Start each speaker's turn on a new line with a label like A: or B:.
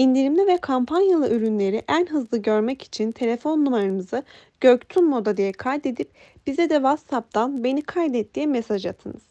A: İndirimli ve kampanyalı ürünleri en hızlı görmek için telefon numaramızı Göktun Moda diye kaydedip bize de WhatsApp'tan beni kaydet diye mesaj atınız.